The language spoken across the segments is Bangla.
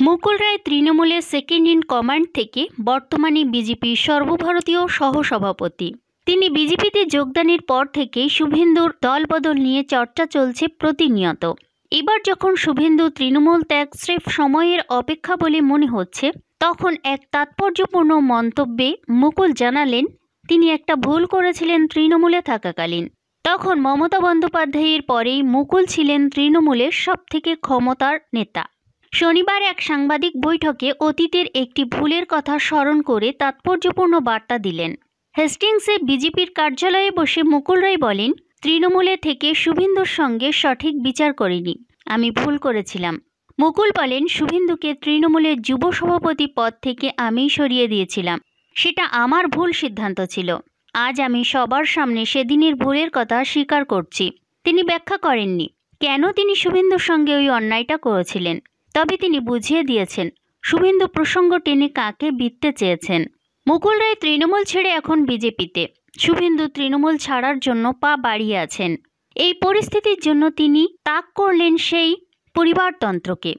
মুকুল রায় তৃণমূলের সেকেন্ড ইন কমান্ড থেকে বর্তমানে বিজেপির সর্বভারতীয় সহসভাপতি। তিনি বিজেপিতে যোগদানের পর থেকেই শুভেন্দুর দলবদল নিয়ে চর্চা চলছে প্রতিনিয়ত। এবার যখন শুভেন্দু তৃণমূল ত্যাগ স্রেফ সময়ের অপেক্ষা বলে মনে হচ্ছে, তখন এক তাৎপর্যপূর্ণ মন্তব্যে মুকুল জানালেন, তিনি একটা ভুল করেছিলেন তৃণমূলে থাকাকালীন। তখন মমতা বন্দ্যোপাধ্যায়ের পরেই মুকুল ছিলেন তৃণমূলের সবথেকে ক্ষমতার নেতা। শনিবার এক সাংবাদিক বৈঠকে অতীতের একটি ভুলের কথা স্মরণ করে তাৎপর্যপূর্ণ বার্তা দিলেন। হেস্টিংসে বিজেপির কার্যালয়ে বসে মুকুল রায় বলেন, তৃণমূলে থেকে শুভেন্দুর সঙ্গে সঠিক বিচার করিনি। আমি ভুল করেছিলাম। মুকুল বলেন, শুভেন্দুকে তৃণমূলের যুব সভাপতি পদ থেকে আমিই সরিয়ে দিয়েছিলাম। সেটা আমার ভুল সিদ্ধান্ত ছিল। আজ আমি সবার সামনে সেদিনের ভুলের কথা স্বীকার করছি। তিনি ব্যাখ্যা করেননি, কেন তিনি শুভেন্দুর সঙ্গে ওই অন্যায়টা করেছিলেন? তবে তিনি বুঝিয়ে দিয়েছেন, শুভেন্দু প্রসঙ্গ টেনে কাকে বিততে চেয়েছেন। মুকুল রায় তৃণমূল ছেড়ে এখন বিজেপিতে, শুভেন্দু তৃণমূল ছাড়ার জন্য পা বাড়িয়ে আছেন। এই পরিস্থিতির জন্য তিনি তাক করলেন সেই পরিবারতন্ত্রকে।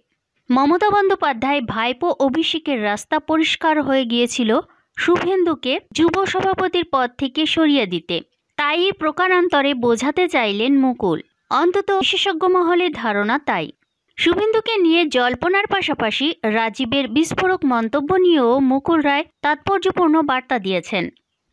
মমতা বন্দ্যোপাধ্যায় ভাইপো অভিষেকের রাস্তা পরিষ্কার হয়ে গিয়েছিল শুভেন্দুকে যুব সভাপতির পদ থেকে সরিয়ে দিতে। তাই প্রকারান্তরে বোঝাতে চাইলেন মুকুল। অন্তত বিশেষজ্ঞ মহলের ধারণা তাই। শুভেন্দুকে নিয়ে জল্পনার পাশাপাশি রাজীবের বিস্ফোরক মন্তব্য নিয়েও মুকুল রায় তাৎপর্যপূর্ণ বার্তা দিয়েছেন।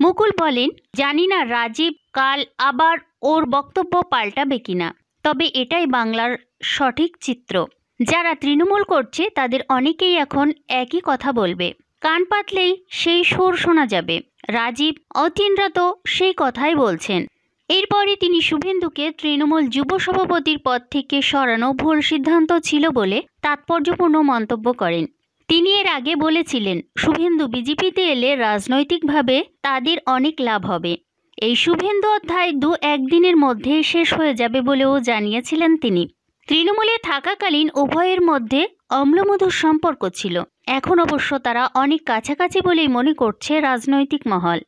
মুকুল বলেন, জানি না রাজীব কাল আবার ওর বক্তব্য পাল্টাবে কিনা, তবে এটাই বাংলার সঠিক চিত্র। যারা তৃণমূল করছে, তাদের অনেকেই এখন একই কথা বলবে। কান পাতলেই সেই সুর শোনা যাবে। রাজীব অতীনরা তো সেই কথাই বলছেন। এরপরে তিনি শুভেন্দুকে তৃণমূল যুব সভাপতির পদ থেকে সরানো ভুল সিদ্ধান্ত ছিল বলে তাৎপর্যপূর্ণ মন্তব্য করেন। তিনি এর আগে বলেছিলেন, শুভেন্দু বিজেপিতে এলে রাজনৈতিকভাবে তাদের অনেক লাভ হবে। এই শুভেন্দু অধ্যায় দু একদিনের মধ্যে শেষ হয়ে যাবে বলেও জানিয়েছিলেন তিনি। তৃণমূলে থাকাকালীন উভয়ের মধ্যে অম্লমধুর সম্পর্ক ছিল। এখন অবশ্য তারা অনেক কাছাকাছি বলেই মনে করছে রাজনৈতিক মহল।